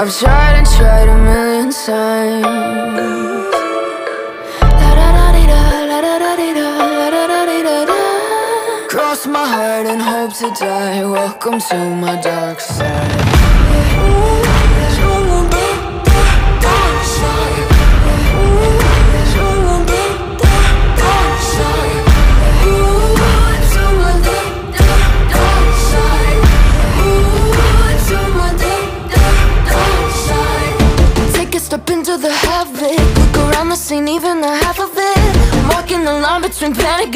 I've tried and tried a million times. Cross my heart and hope to die. Welcome to my dark side the habit Look around the scene, even the half of it. I'm walking the line between panic and